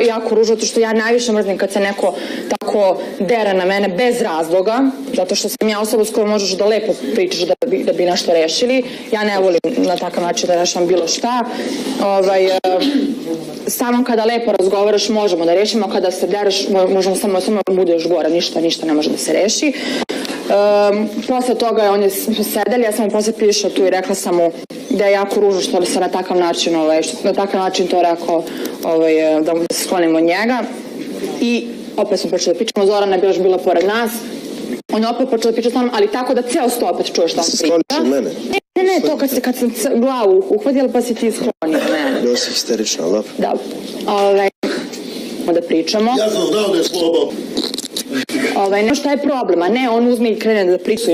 jako ružno, zato što ja najviše mrzim kad se neko tako dera na mene bez razloga, zato što sam ja osoba s kojom možeš da lepo pričaš da bi, da bi nešto rešili. Ja ne volim na takav način da rešam bilo šta. Ovaj, e, samo kada lepo razgovaraš možemo da rešimo, kada se deraš mo- možemo samo, samo bude još gore, ništa, ništa ne može da se reši. Um, posle toga on je sedeli, ja sam mu posle prišla tu i rekla sam mu da je jako ružno što se na takav način, ovaj, što na takav način to rekao ovaj, e, da mu- da se sklonimo od njega. I opet smo počeli da pričamo, Zorana je još bila pored nas, on je opet počeo da priča sa mnom, ali tako da ceo sto opet čuje šta on Se priča. skloniš od mene? Ne, ne, ne, to kad, se, kad sam glavu uhvatila pa si ti sklonio od mene. Bilo si histerična, ali dobro. Da, ovaj, da pričamo. Ja sam znao da je slobo. Ovaj, ne, šta je problema? Ne, on uzme i krene da priča